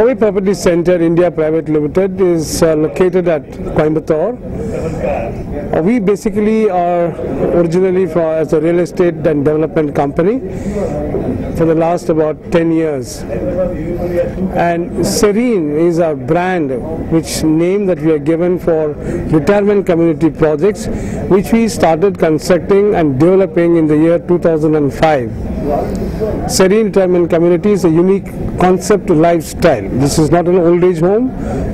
Covai Property Center India Private Limited is uh, located at Coimbatore. Uh, we basically are originally for, as a real estate and development company for the last about 10 years. And Serene is our brand which name that we are given for retirement community projects which we started constructing and developing in the year 2005. Serene Retirement Community is a unique concept lifestyle. This is not an old age home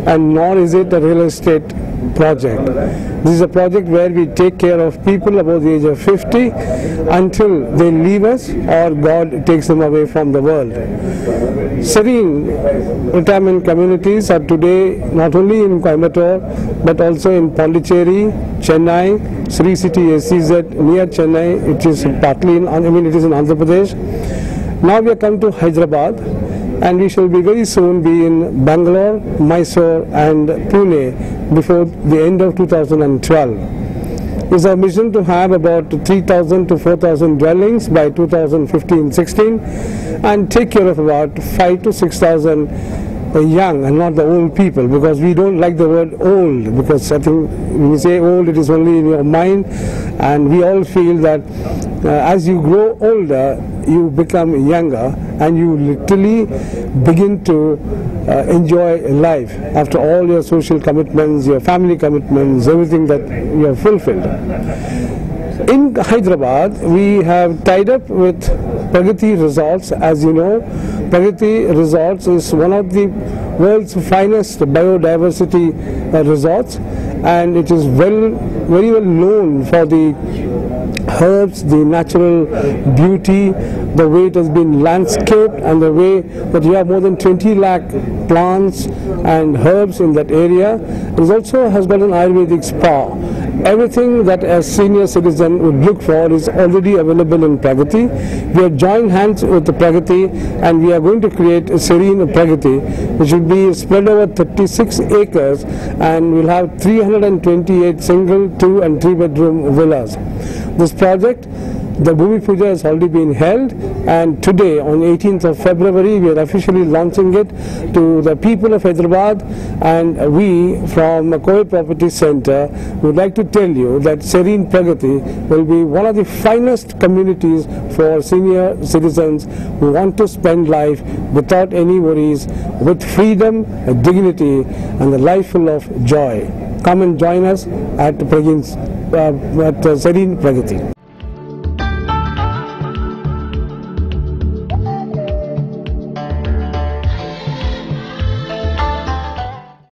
and nor is it a real estate project. This is a project where we take care of people above the age of 50 until they leave us or God takes them away from the world. Serene retirement communities are today not only in Coimbatore but also in Pondicherry, Chennai, Sri City SEZ near Chennai, which is partly in, I mean it is in Andhra Pradesh. Now we are come to Hyderabad and we shall be very soon be in Bangalore, Mysore and Pune before the end of 2012. It's our mission to have about 3,000 to 4,000 dwellings by 2015-16 and take care of about 5 to 6,000 young and not the old people because we don't like the word old because I think when you say old it is only in your mind and we all feel that uh, as you grow older you become younger and you literally begin to uh, enjoy life after all your social commitments, your family commitments, everything that you have fulfilled. In Hyderabad, we have tied up with Pragati Resorts. As you know, Pragati Resorts is one of the world's finest biodiversity uh, resorts and it is well, very well known for the herbs, the natural beauty, the way it has been landscaped and the way that you have more than 20 lakh plants and herbs in that area. It also has got an Ayurvedic spa. Everything that a senior citizen would look for is already available in Pragati. We are joined hands with the Pragati and we are going to create a serene Pragati which will be spread over 36 acres and will have 328 single, two and three bedroom villas. This project, the Bhumi Puja has already been held and today on 18th of February we are officially launching it to the people of Hyderabad and we from Covai Property Center would like to tell you that Serene Pragati will be one of the finest communities for senior citizens who want to spend life without any worries, with freedom, dignity and a life full of joy. Come and join us at, Pragins, uh, at uh, Serene Pragati.